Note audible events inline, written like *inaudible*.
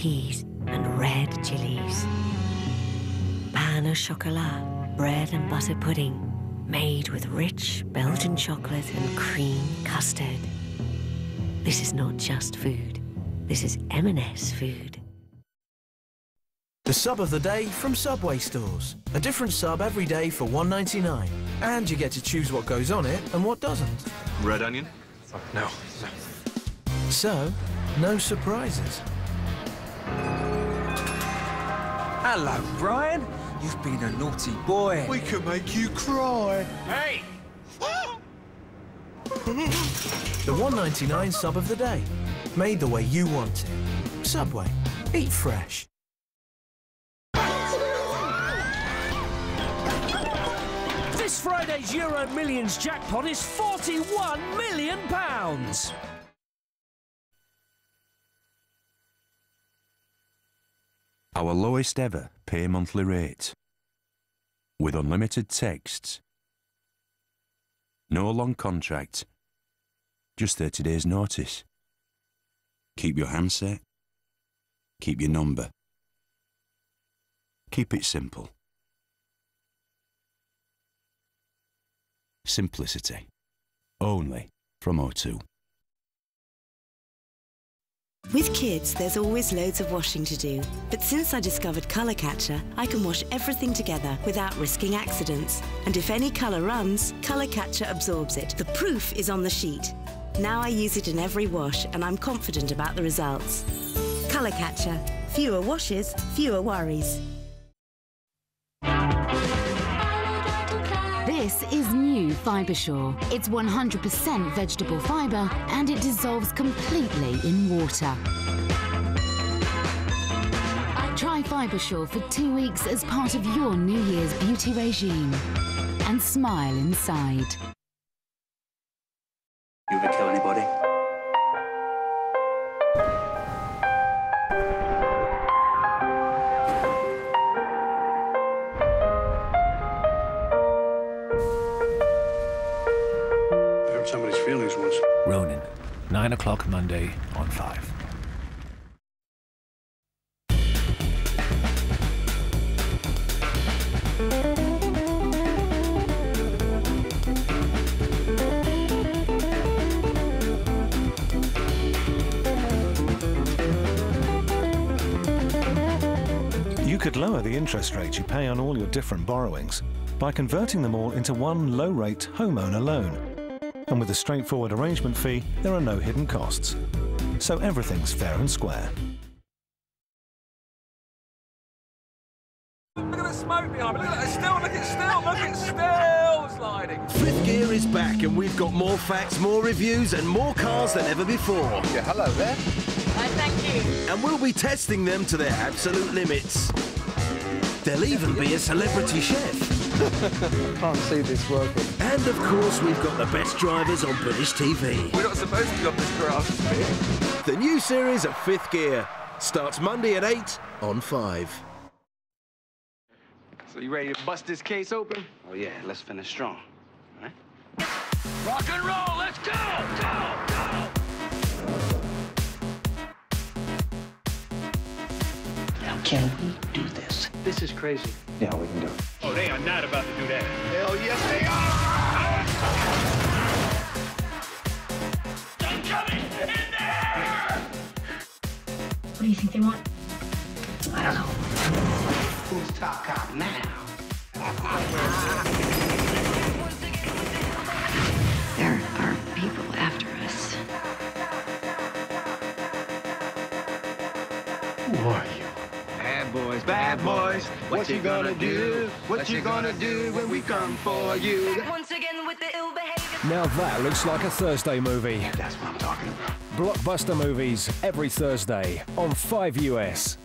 peas and red chilies. Pain au chocolat, bread and butter pudding, made with rich Belgian chocolate and cream custard. This is not just food. This is M&S food. The sub of the day from Subway stores. A different sub every day for $1.99. And you get to choose what goes on it and what doesn't. Red onion? No. So, no surprises. Hello, Brian. You've been a naughty boy. We can make you cry. Hey! The $1.99 sub of the day. Made the way you want it. Subway. Eat fresh. This Friday's Euro Millions jackpot is 41 million Our lowest ever pay monthly rate. With unlimited texts. No long contract. Just 30 days notice. Keep your handset. Keep your number. Keep it simple. Simplicity. Only from O2. With kids, there's always loads of washing to do. But since I discovered Colour Catcher, I can wash everything together without risking accidents. And if any colour runs, Colour Catcher absorbs it. The proof is on the sheet. Now I use it in every wash and I'm confident about the results. Colour Catcher. Fewer washes, fewer worries. This is new Fibresure. It's 100% vegetable fibre and it dissolves completely in water. Try Fibresure for two weeks as part of your New Year's beauty regime. And smile inside. You ever kill anybody? Somebody's feelings once. Ronin, 9 o'clock Monday on 5. You could lower the interest rate you pay on all your different borrowings by converting them all into one low-rate homeowner loan. And with a straightforward arrangement fee, there are no hidden costs. So everything's fair and square. Look at the smoke behind me. Look at that. Still, look at still, look at still sliding. Fifth Gear is back and we've got more facts, more reviews and more cars than ever before. Yeah, hello there. Thank you. And we'll be testing them to their absolute limits. There'll even be a celebrity chef. *laughs* Can't see this working. And of course, we've got the best drivers on British TV. We're not supposed to be on this grass. The new series of Fifth Gear starts Monday at 8 on 5. So you ready to bust this case open? Oh yeah, let's finish strong. All right? Rock and roll, let's go! Go! Go! Can we do this? This is crazy. Yeah, we can do it. Oh, they are not about to do that. Hell yes, they are! I'm coming! In there! What do you think they want? I don't know. Who's top cop now? *laughs* Bad boys, bad boys. What, you gonna do? What you gonna do when we come for you? Once again with the ill behavior. Now that looks like a Thursday movie. That's what I'm talking about. Blockbuster movies every Thursday on 5US.